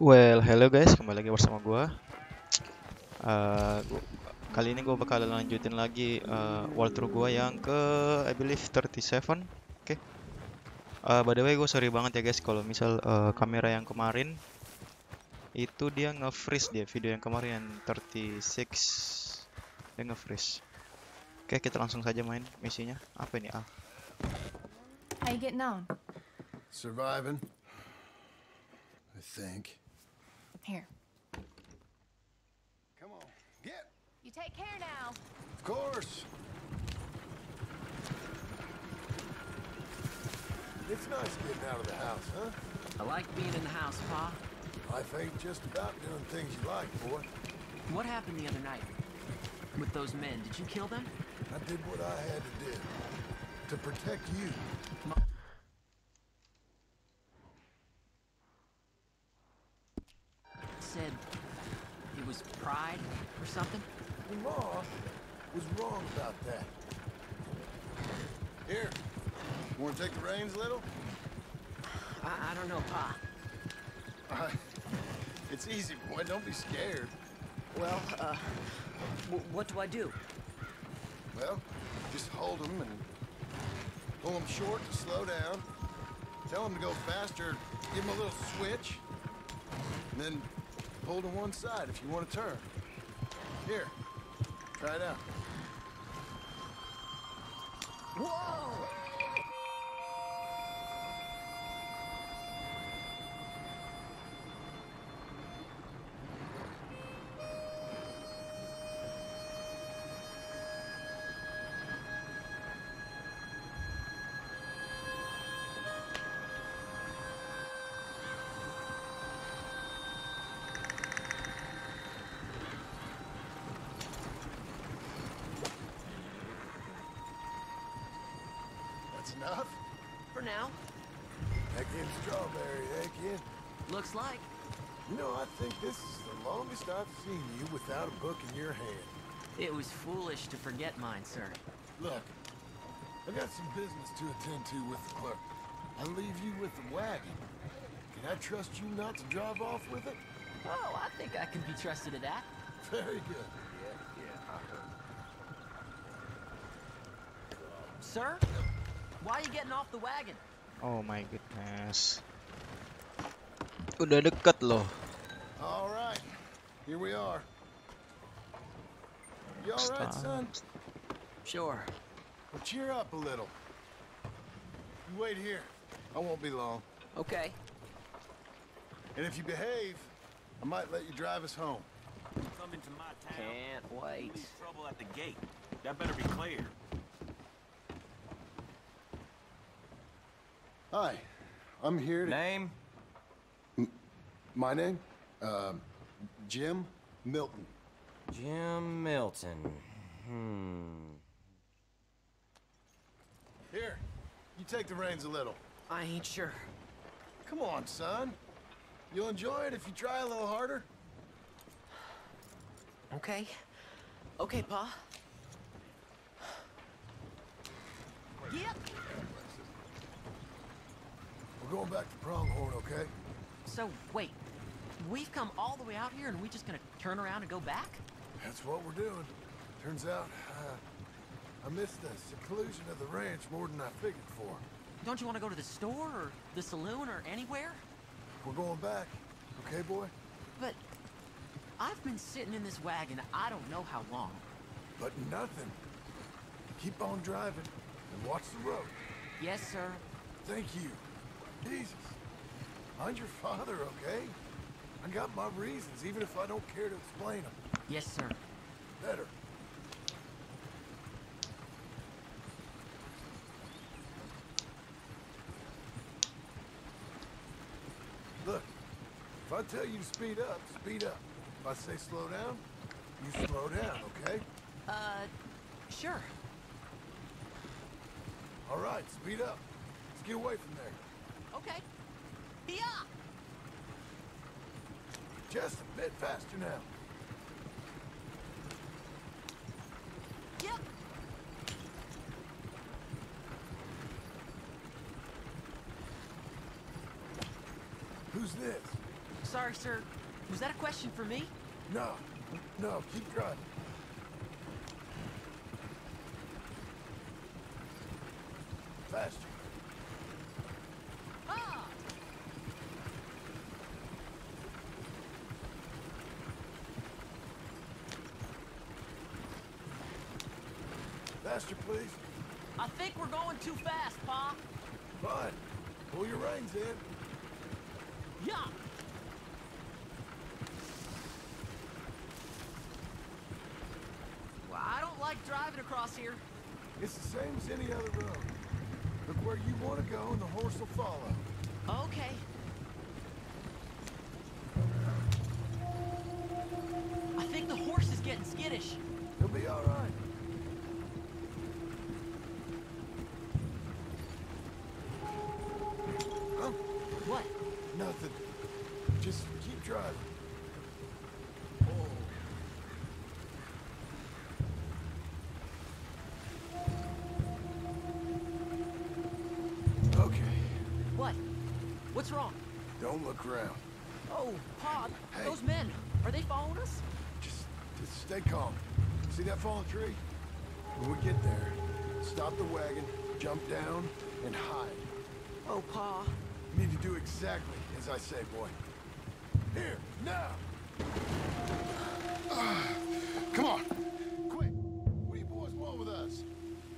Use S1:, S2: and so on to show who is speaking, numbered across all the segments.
S1: Well, hello guys, kembali lagi bersama gua. Eh, gua- kali ini gua bakal lanjutin lagi eh, walkthrough gua yang ke I believe 37. Oke. Eh, by the way, gue sorry banget ya guys kalau misal eh, kamera yang kemarin itu dia nge-freeze dia video yang kemarin yang 36 dia nge-freeze. Oke, kita langsung saja main misinya. Apa ini, Al?
S2: How you getting on?
S3: Surviving. I think.
S2: Here.
S3: Come on, get.
S2: You take care now.
S3: Of course. It's nice getting out of the house, huh?
S4: I like being in the house, Pa.
S3: Life ain't just about doing things you like, boy.
S4: What happened the other night? With those men, did you kill them?
S3: I did what I had to do to protect you.
S4: Said or something?
S3: Your ma was wrong about that. Here, you want to take the reins a little?
S4: I, I don't know, Pa.
S3: I- It's easy, boy. Don't be scared.
S4: Well, uh, what do I do?
S3: Well, just hold them and pull them short to slow down. Tell them to go faster. Give them a little switch. And then pull to one side if you want to turn. Here, try it out.
S4: Whoa!
S3: Enough.
S4: For now,
S3: That kid strawberry, eh, kid?
S4: looks like.
S3: You know, I think this is the longest I've seen you without a book in your hand.
S4: It was foolish to forget mine, sir.
S3: Look, I've got some business to attend to with the clerk. I leave you with the wagon. Can I trust you not to drive off with it?
S4: Oh, I think I can be trusted to that.
S3: Very good. Yeah, yeah, I heard.
S4: Sir? Why are you getting off the wagon?
S1: Oh my goodness. Udah deket loh.
S3: All right, here we are. You all right, son?
S4: Sure.
S3: Well, cheer up a little. You wait here. I won't be long.
S4: Okay.
S3: And if you behave, I might let you drive us home.
S5: Come into my town.
S4: Can't wait.
S5: Be trouble at the gate. That better be clear.
S3: Hi, I'm here to...
S5: Name?
S3: My name? Um, Jim Milton.
S6: Jim Milton. Hmm.
S3: Here, you take the reins a little.
S4: I ain't sure.
S3: Come on, son. You'll enjoy it if you try a little harder.
S4: Okay. Okay, Pa. Yep.
S3: We're going back to Pronghorn, okay?
S4: So, wait. We've come all the way out here and we just gonna turn around and go back?
S3: That's what we're doing. Turns out, uh, I missed the seclusion of the ranch more than I figured for.
S4: Don't you want to go to the store or the saloon or anywhere?
S3: We're going back, okay, boy?
S4: But I've been sitting in this wagon I don't know how long.
S3: But nothing. Keep on driving and watch the road.
S4: Yes, sir.
S3: Thank you. Jesus. Mind your father, okay? I got my reasons, even if I don't care to explain them.
S4: Yes, sir.
S3: Better. Look, if I tell you to speed up, speed up. If I say slow down, you slow down, okay?
S4: Uh, sure.
S3: All right, speed up. Let's get away from there.
S4: Okay. Yeah.
S3: Just a bit faster now.
S4: Yep.
S3: Who's this?
S4: sorry, sir. Was that a question for me?
S3: No, no, keep driving. Faster. Faster, please.
S4: I think we're going too fast, Pa.
S3: Fine. Pull your reins in.
S4: Yeah. Well, I don't like driving across here.
S3: It's the same as any other road. Look where you want to go and the horse will follow.
S4: Okay. I think the horse is getting skittish.
S3: He'll be all right.
S4: What's wrong?
S3: don't look around.
S4: Oh, Pa,
S3: Hey.
S4: those men, are they following us?
S3: Just, just stay calm. See that fallen tree? When we get there, stop the wagon, jump down, and hide.
S4: Oh, Pa.
S3: You need to do exactly as I say, boy. Here, now! Ah, come on! Quick! What do you boys want with us?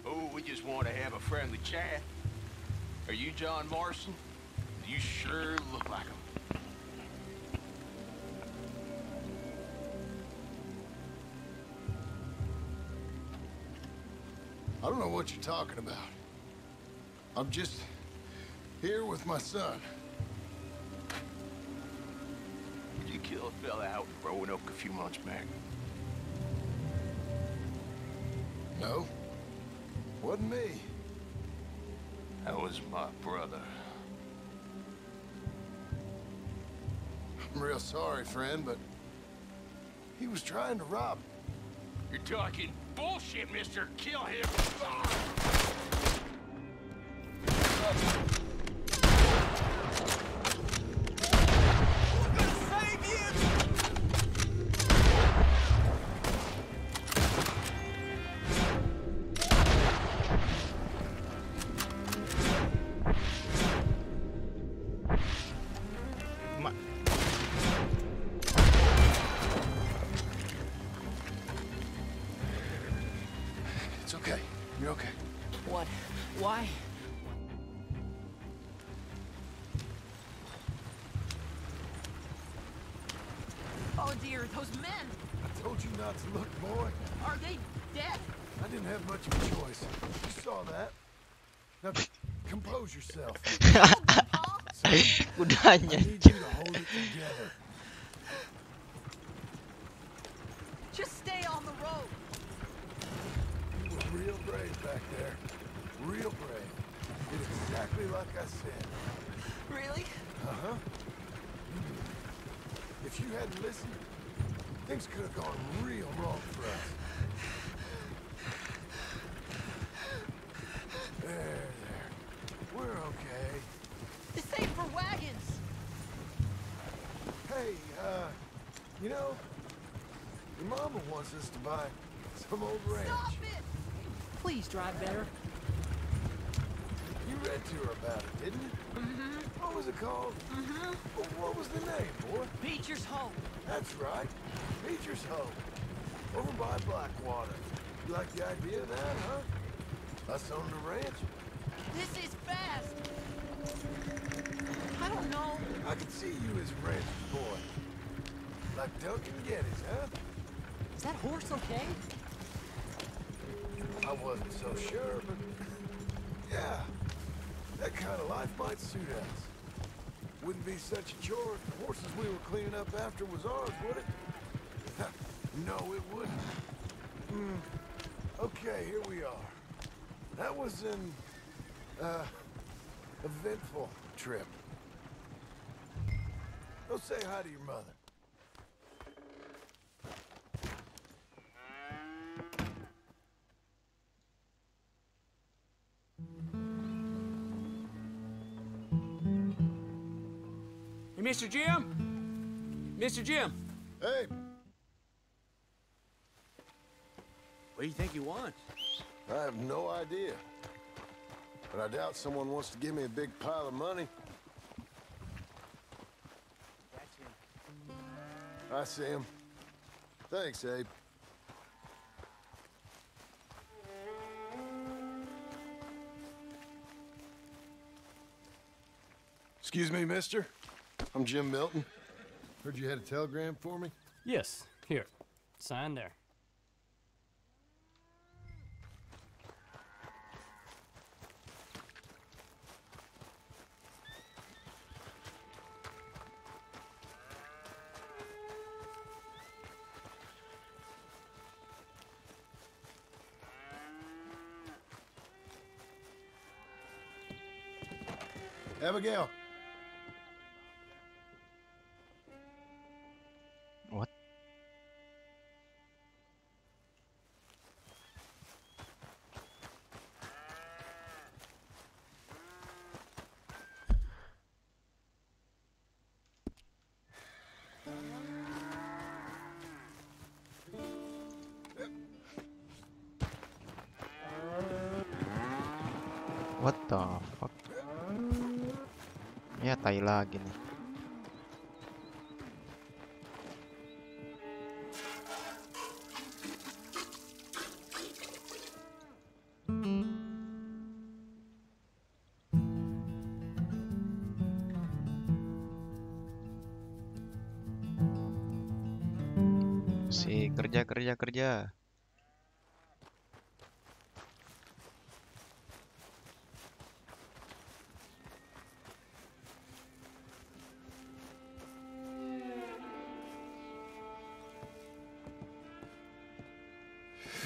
S7: Oh, we just want to have a friendly chat. Are you John Marston? You sure look like him.
S3: I don't know what you're talking about. I'm just here with my son.
S7: Did you kill a fella out in Roanoke a few months back?
S3: No, wasn't me.
S7: That was my brother.
S3: I'm real sorry, friend, but he was trying to rob.
S7: You're talking bullshit, mister. Kill him.
S3: saw that. Now, compose yourself.
S4: Pa?
S3: I
S1: kudanya.
S3: need you to hold it together.
S4: Just stay on the road.
S3: You were real brave back there. Real brave. Did exactly like I said.
S4: Really?
S3: Uh-huh. If you hadn't listened, things could have gone real wrong for us. There, there. We're okay.
S4: This ain't for wagons.
S3: Hey, uh, you know, your mama wants us to buy some old ranch.
S4: Stop it! Please drive better.
S3: You read to her about it, didn't you?
S4: Mm-hmm.
S3: What was it called?
S4: Mm-hmm.
S3: What was the name, boy?
S4: Beecher's Hope.
S3: That's right. Beecher's Hope. Over by Blackwater. You like the idea of that, huh? Us owning a ranch?
S4: This is fast. I don't know.
S3: I can see you as ranch boy. Like Duncan Geddes, huh?
S4: Is that horse okay?
S3: I wasn't so sure, but... Yeah. That kind of life might suit us. Wouldn't be such a chore if the horses we were cleaning up after was ours, would it? no, it wouldn't. Hmm. Okay, here we are. That was an, uh, eventful trip. Go say hi to your mother.
S5: Mr. Jim? Mr. Jim.
S3: Hey,
S5: What do you think he wants?
S3: I have no idea. But I doubt someone wants to give me a big pile of money. I see him. Thanks, Abe. Excuse me, mister. I'm Jim Milton. Heard you had a telegram for me?
S8: Yes, here. Sign there.
S3: Abigail.
S1: Lagi nih. Si kerja kerja kerja.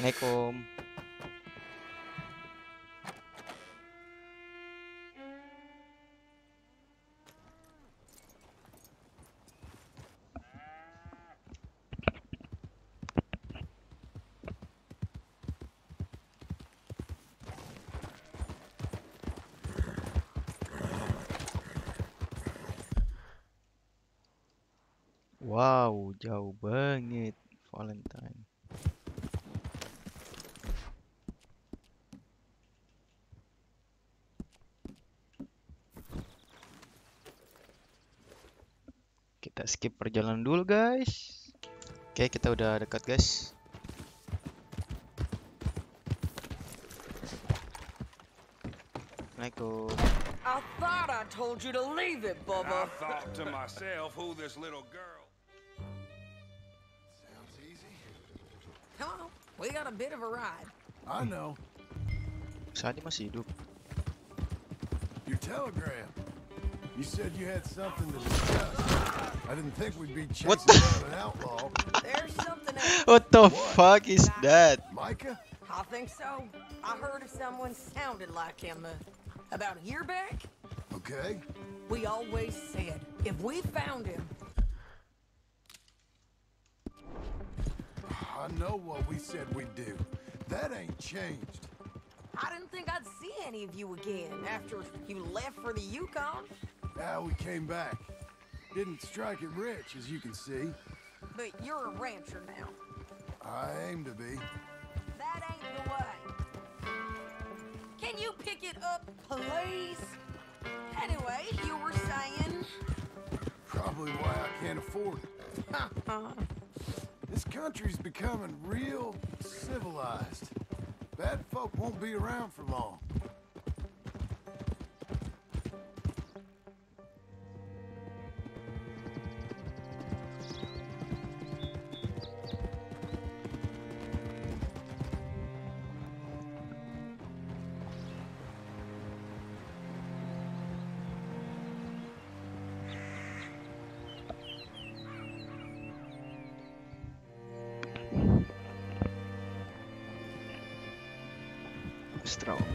S1: Assalamualaikum. Wow, jauh banget Valentine. Kita skip perjalanan dulu, guys. Oke, kita udah dekat, guys. Assalamualaikum.
S9: I thought I told you to leave it,
S5: I
S9: Bubba.
S5: thought to myself who this little girl.
S3: Sounds easy.
S9: Come on, we got a bit of a ride.
S3: I know.
S1: Sadi masih hidup.
S3: Your telegram. You said you had something to discuss. I didn't think we'd be chasing
S1: What the-
S3: down an outlaw.
S9: There's something else.
S1: What the fuck is that?
S3: Micah?
S9: I think so. I heard of someone sounded like him uh, about a year back.
S3: Okay.
S9: We always said if we found him,
S3: I know what we said we'd do. That ain't changed.
S9: I didn't think I'd see any of you again after you left for the Yukon.
S3: Now we came back. Didn't strike it rich, as you can see.
S9: But you're a rancher now.
S3: I aim to be.
S9: That ain't the way. Can you pick it up, please? Anyway, you were saying.
S3: Probably why I can't afford it. Uh-huh. This country's becoming real civilized. Bad folk won't be around for long.
S1: Strawberry.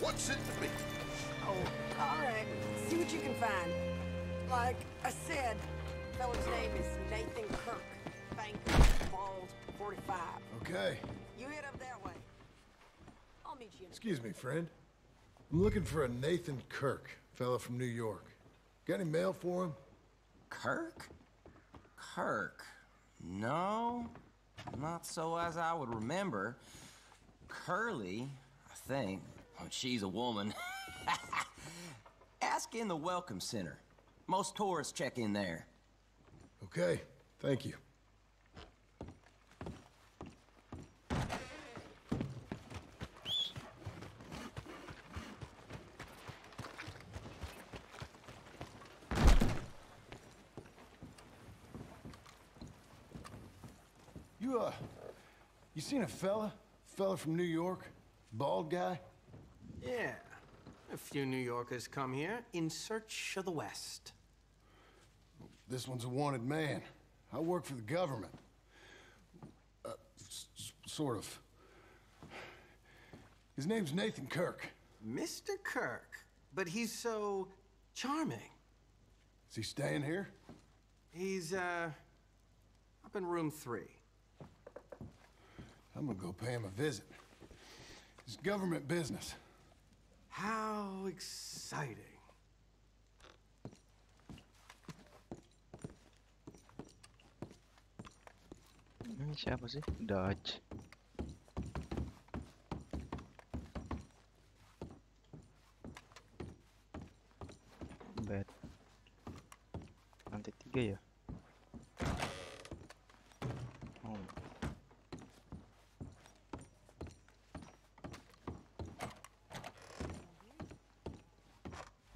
S3: What's it to be?
S9: Oh, all right. See what you can find. Like I said, fellow's name is Nathan Kirk. Banker, bald, 45.
S3: Okay.
S9: You head up that way. I'll meet you in a
S3: Excuse me, friend. I'm looking for a Nathan Kirk, fella from New York. Got any mail for him?
S6: Kirk? Kirk? No, not so as I would remember. Curly, I think. Oh, she's a woman. Ask in the Welcome Center. Most tourists check in there.
S3: Okay, thank you. You, uh, you seen a fella? Fella from New York? Bald guy?
S10: Yeah. A few New Yorkers come here in search of the West.
S3: This one's a wanted man. I work for the government. Uh, sort of. His name's Nathan Kirk.
S10: Mr. Kirk, but he's so charming.
S3: Is he staying here?
S10: He's, uh, up in room three.
S3: I'm gonna go pay him a visit. It's government business.
S10: How exciting.
S1: Ini siapa sih? Dodge. Bed. Lantai tiga ya?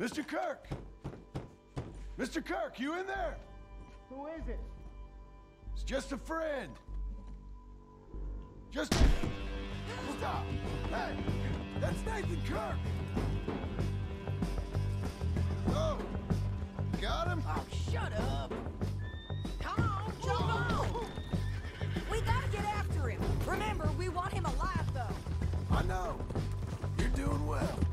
S3: Mr. Kirk! Mr. Kirk, you in there? Who is it? It's just a friend. Just. Stop! Hey! That's Nathan Kirk! Oh! Got him?
S9: Oh, shut up. Come on, jump on. We gotta get after him. Remember, we want him alive, though.
S3: I know. You're doing well.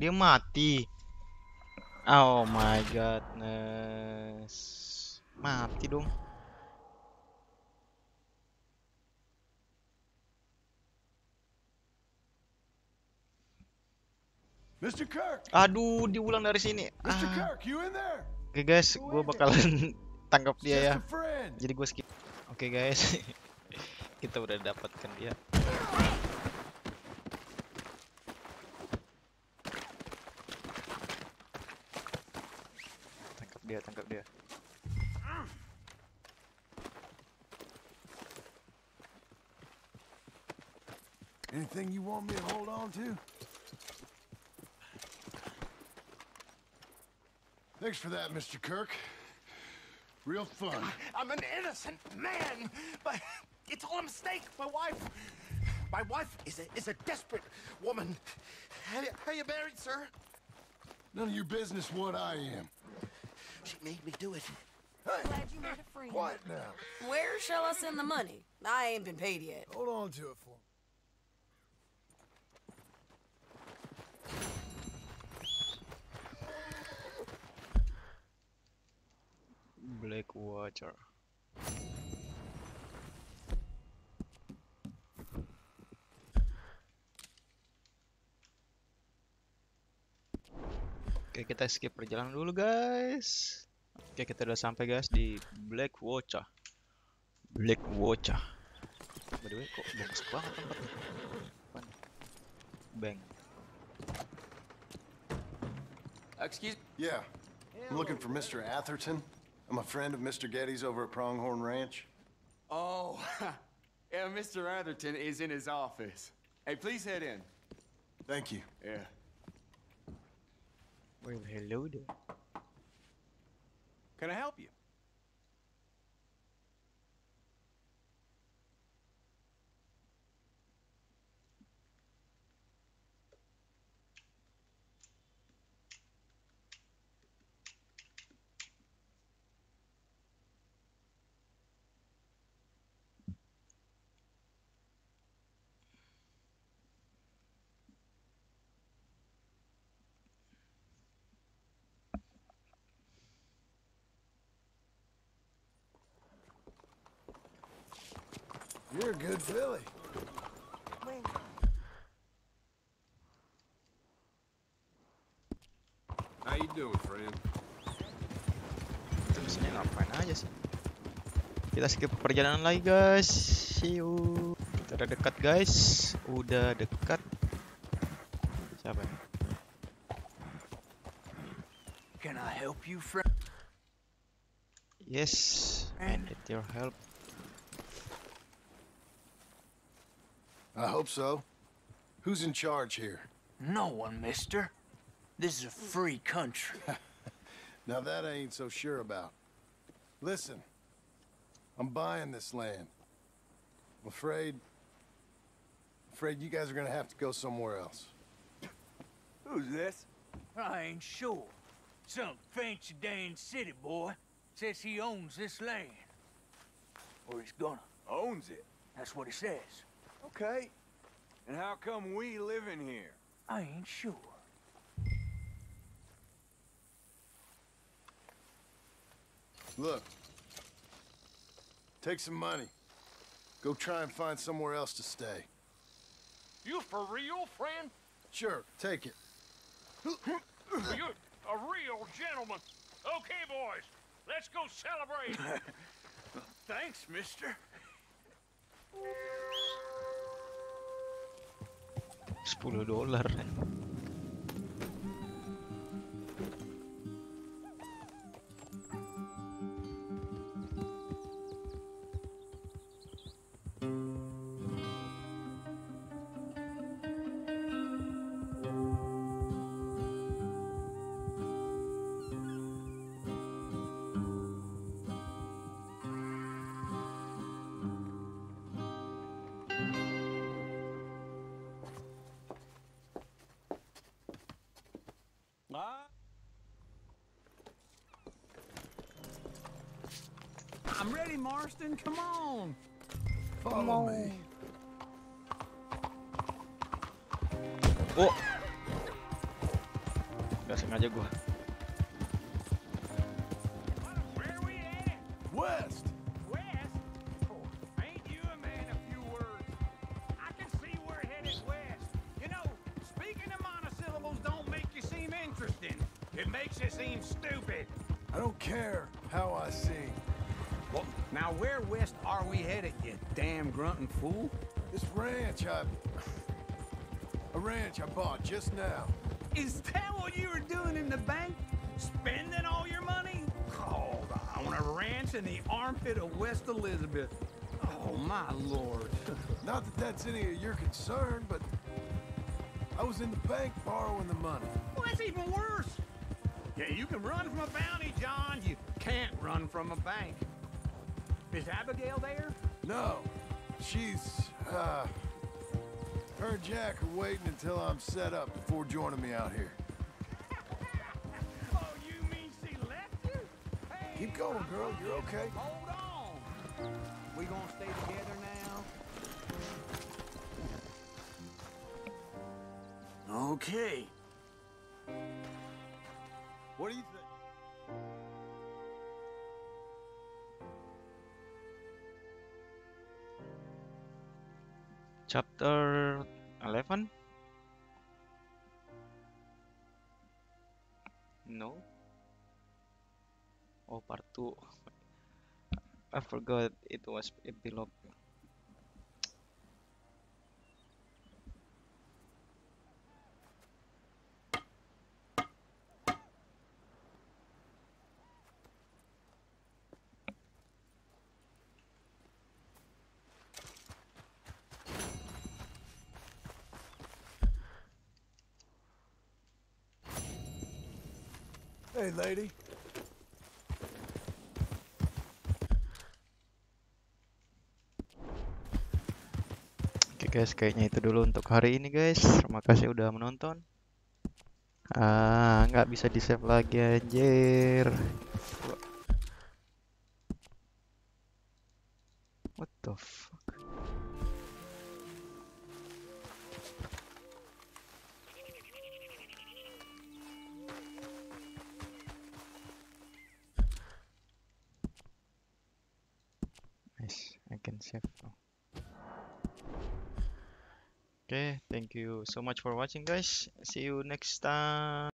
S1: Dia mati. Oh my godness. Mati dong.
S3: Mr. Kirk!
S1: Aduh, diulang dari sini.
S3: Mr.
S1: Ah.
S3: Kirk, you in there?
S1: Oke guys, gue bakalan tangkap dia ya. Jadi gue skip. Oke guys, kita udah dapatkan dia. Dia, tangkap dia.
S3: Anything you want me to hold on to? Thanks for that, Mr. Kirk. Real fun.
S5: I'm an innocent man, but it's all a mistake. My wife, my wife is a is a desperate woman. How, how you married, sir?
S3: None of your business what I am.
S5: She made me do it.
S9: Glad you made a friend.
S3: Quiet now.
S9: Where shall I send the money? I ain't been paid yet.
S3: Hold on to it for me.
S1: Blackwater. Oke, kita skip perjalanan dulu, guys. Oke, kita udah sampai, guys, di Blackwater. Blackwater. By the way, kok bagus banget tempatnya. Apaan? Bang.
S7: Excuse
S3: Yeah. I'm looking for Mr. Atherton. I'm a friend of Mr. Geddes' over at Pronghorn Ranch.
S11: Oh, yeah, Mr. Atherton is in his office. Hey, please head in.
S3: Thank you.
S11: Yeah.
S1: Well, hello there.
S11: Can I help you?
S3: You're a good filly.
S11: How you doing, friend?
S1: Terus ini ngapain aja sih? Kita skip perjalanan lagi, guys. See you. Kita udah dekat, guys. Udah dekat. Siapa ya?
S5: Can I help you, friend?
S1: Yes, I need your help.
S3: I hope so. Who's in charge here?
S5: No one, mister. This is a free country.
S3: Now that I ain't so sure about. Listen, I'm buying this land. I'm afraid... afraid you guys are gonna have to go somewhere else.
S5: Who's this? I ain't sure. Some fancy Dan city boy says he owns this land. Or he's gonna.
S11: Owns it.
S5: That's what he says.
S11: Okay. And how come we live in here?
S5: I ain't sure.
S3: Look. Take some money. Go try and find somewhere else to stay.
S7: You for real, friend?
S3: Sure, take it.
S7: You're a real gentleman. Okay, boys, let's go celebrate.
S5: Thanks, mister.
S1: 10 dollari
S10: I'm ready, Marston. Come on.
S3: Follow me.
S1: Oh. Gak sengaja gua.
S5: Where we at?
S3: West!
S5: West? Oh, ain't you a man of few words? I can see we're headed west. You know, speaking of monosyllables don't make you seem interesting. It makes you seem stupid.
S3: I don't care how I sing.
S10: Well, now where west are we headed, you damn grunting fool?
S3: This ranch I... A ranch I bought just now.
S10: Is that what you were doing in the bank? Spending all your money? Oh, on a ranch in the armpit of West Elizabeth. Oh, my lord.
S3: Not that that's any of your concern, but... I was in the bank borrowing the money.
S10: Well, that's even worse. Yeah, you can run from a bounty, John. You can't run from a bank. Is Abigail there?
S3: No. She's, uh... Her and Jack are waiting until I'm set up before joining me out here.
S5: Oh, you mean she left you?
S3: Keep going, girl. You're okay.
S5: Hold on. We gonna stay together now?
S10: Okay. What do you think?
S1: Chapter 11? No. Oh, part 2. I forgot it was epilogue.
S3: Hey, lady.
S1: Oke guys, kayaknya itu dulu untuk hari ini guys. Terima kasih udah menonton. Ah, nggak bisa di save lagi anjir. So much for watching guys. See you next time.